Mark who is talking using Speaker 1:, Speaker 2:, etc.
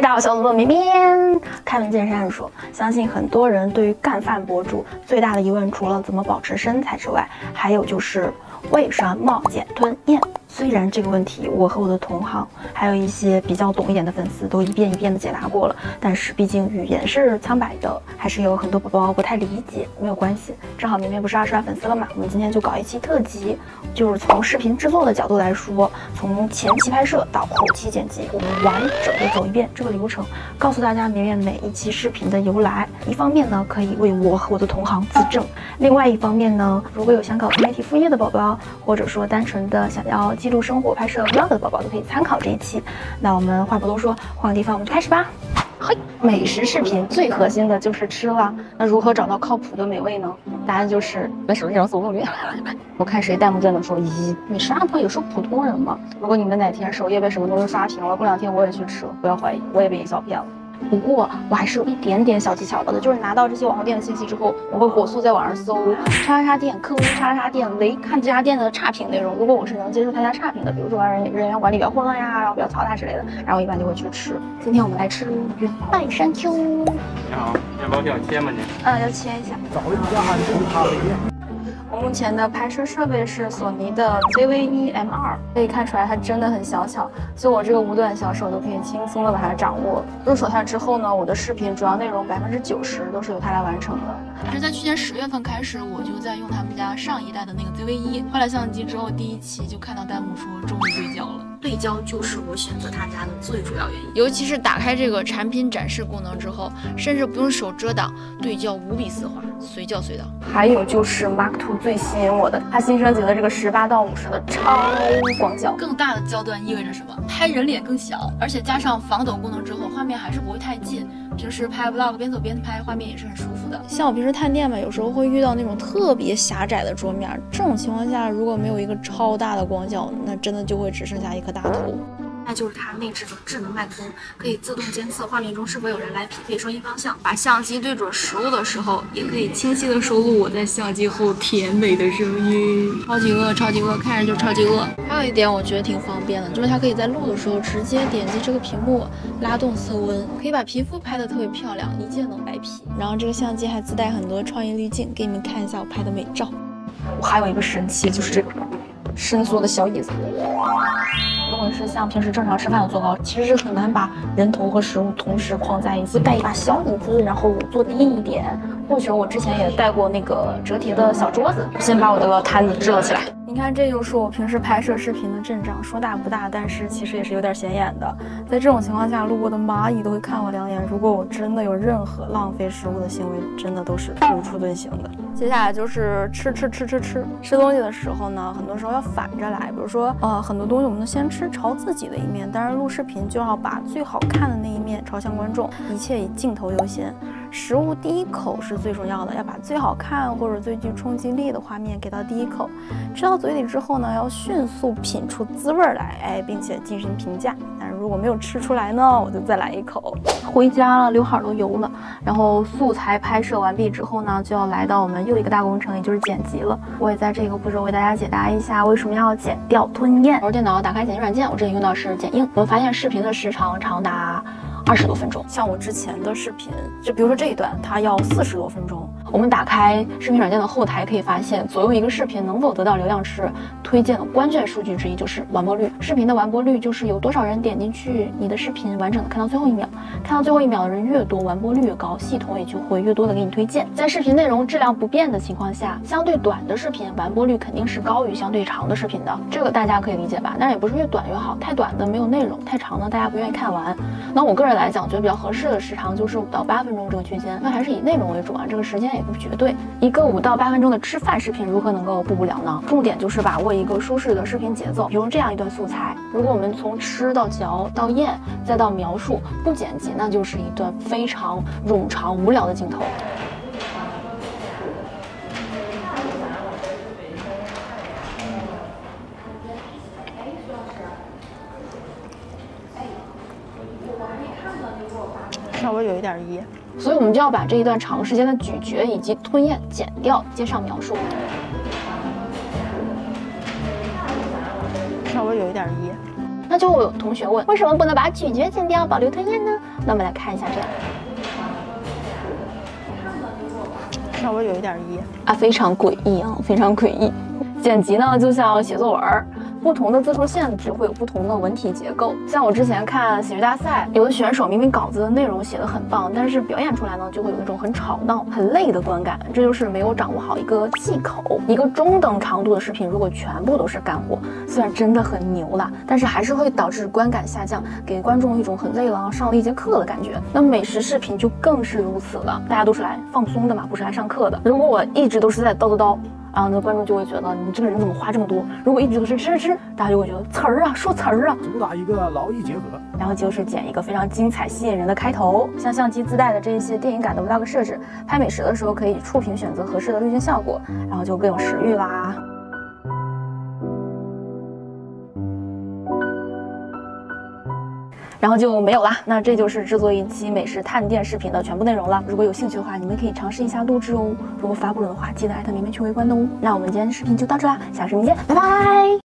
Speaker 1: 大家好，小主播绵绵。开门见山说，相信很多人对于干饭博主最大的疑问，除了怎么保持身材之外，还有就是为什么减吞咽。虽然这个问题我和我的同行，还有一些比较懂一点的粉丝都一遍一遍的解答过了，但是毕竟语言是苍白的，还是有很多宝宝不太理解。没有关系，正好绵绵不是二十万粉丝了嘛，我们今天就搞一期特辑，就是从视频制作的角度来说，从前期拍摄到后期剪辑，我们完整的走一遍这个流程，告诉大家绵绵每一期视频的由来。一方面呢，可以为我和我的同行自证；另外一方面呢，如果有想搞自媒体副业的宝宝，或者说单纯的想要。记录生活、拍摄 vlog 的宝宝都可以参考这一期。那我们话不多说，换个地方，我们就开始吧。嘿，美食视频最核心的就是吃了。那如何找到靠谱的美味呢？答案就是在手机上搜攻略。我看谁弹幕在那说：“咦，美食 UP 也是普通人吗？”如果你们哪天首页被什么东西刷屏了，过两天我也去吃，不要怀疑，我也被营销骗了。不过我还是有一点点小技巧的，就是拿到这些网红店的信息之后，我会火速在网上搜叉叉店、客户叉叉店，雷看这家店的差评内容。如果我是能接受他家差评的，比如说人人员管理比较混乱呀，然后比较嘈杂之类的，然后我一般就会去吃。今天我们来吃原拜山丘。你
Speaker 2: 好，面包需要切吗？您？
Speaker 1: 嗯，要切一下。找一家安全咖啡店。我目前的拍摄设备是索尼的 ZV-E-M2，可以看出来它真的很小巧，所以我这个五短小手都可以轻松的把它掌握。入手它之后呢，我的视频主要内容百分之九十都是由它来完成的。
Speaker 3: 还是在去年十月份开始，我就在用他们家上一代的那个 ZV-E，换了相机之后，第一期就看到弹幕说终于对焦了。对焦就是我选择他家的最主要原因，尤其是打开这个产品展示功能之后，甚至不用手遮挡，对焦无比丝滑，随叫随到。
Speaker 1: 还有就是 Mark Two 最吸引我的，它新升级的这个十八到五十的超广角，
Speaker 3: 更大的焦段意味着什么？拍人脸更小，而且加上防抖功能之后，画面还是不会太近。平时拍 vlog 边走边拍，画面也是很舒服的。像我平时探店嘛，有时候会遇到那种特别狭窄的桌面，这种情况下如果没有一个超大的广角，那真的就会只剩下一颗大头。那就是它内置的智能麦克风，可以自动监测画面中是否有人来匹配声音方向。把相机对准食物的时候，也可以清晰的收录我在相机后甜美的声音。超级饿，超级饿，看着就超级饿。还有一点我觉得挺方便的，就是它可以在录的时候直接点击这个屏幕，拉动色温，可以把皮肤拍的特别漂亮，一键能白皮。然后这个相机还自带很多创意滤镜，给你们看一下我拍的美照。我还有一个神器，就是这个伸缩的小椅子。是像平时正常吃饭的坐高，其实是很难把人头和食物同时框在一起。带一把小椅子，然后坐低一点。或者我之前也带过那个折叠的小桌子。先把我的摊子支了起来。你看，这就是我平时拍摄视频的阵仗，说大不大，但是其实也是有点显眼的。在这种情况下，路过的蚂蚁都会看我两眼。如果我真的有任何浪费食物的行为，真的都是无处遁形的。接下来就是吃吃吃吃吃吃东西的时候呢，很多时候要反着来。比如说，呃，很多东西我们都先吃朝自己的一面，但是录视频就要把最好看的那一面朝向观众，一切以镜头优先。食物第一口是最重要的，要把最好看或者最具冲击力的画面给到第一口，吃到嘴里之后呢，要迅速品出滋味来，哎，并且进行评价。但是如果没有吃出来呢，我就再来一口。回家了，刘海都油了。然后素材拍摄完毕之后呢，就要来到我们又一个大工程，也就是剪辑了。我也在这个步骤为大家解答一下为什么要剪掉吞咽。我电脑打开剪辑软件，我这里用到是剪映。我们发现视频的时长长达。二十多分钟，像我之前的视频，就比如说这一段，它要四十多分钟。我们打开视频软件的后台，可以发现左右一个视频能否得到流量池推荐的关键数据之一就是完播率。视频的完播率就是有多少人点进去你的视频，完整的看到最后一秒，看到最后一秒的人越多，完播率越高，系统也就会越多的给你推荐。在视频内容质量不变的情况下，相对短的视频完播率肯定是高于相对长的视频的，这个大家可以理解吧？但是也不是越短越好，太短的没有内容，太长的大家不愿意看完。那我个人来讲，觉得比较合适的时长就是五到八分钟这个区间，那还是以内容为主啊，这个时间也不绝对。一个五到八分钟的吃饭视频如何能够不无聊呢？重点就是把握一个舒适的视频节奏，比如这样一段素材，如果我们从吃到嚼到咽再到描述，不剪辑，那就是一段非常冗长无聊的镜头。稍微有一点噎，所以我们就要把这一段长时间的咀嚼以及吞咽剪掉，接上描述。稍微有一点噎，那就有同学问，为什么不能把咀嚼剪掉，保留吞咽呢？那我们来看一下这样。
Speaker 4: 稍微有一点噎
Speaker 3: 啊，非常诡异啊，非常诡异。剪辑呢，就像写作文儿。不同的字数限制会有不同的文体结构。像我之前看喜剧大赛，有的选手明明稿子的内容写的很棒，但是表演出来呢，就会有一种很吵闹、很累的观感。这就是没有掌握好一个忌口。一个中等长度的视频，如果全部都是干货，虽然真的很牛了，但是还是会导致观感下降，给观众一种很累了，上了一节课的感觉。那美食视频就更是如此了。大家都是来放松的嘛，不是来上课的。如果我一直都是在叨叨叨。然后呢，观众就会觉得你这个人怎么话这么多？如果一直都是吃吃吃，大家就会觉得词儿啊，说词儿啊。
Speaker 5: 主打一个劳逸结合，
Speaker 3: 然后就是剪一个非常精彩、吸引人的开头，像相机自带的这一些电影感的 vlog 设置，拍美食的时候可以触屏选择合适的滤镜效果，然后就更有食欲啦。然后就没有了。那这就是制作一期美食探店视频的全部内容了。如果有兴趣的话，你们可以尝试一下录制哦。如果发布了的话，记得艾特明明去围观哦。那我们今天的视频就到这啦，下视频见，拜拜。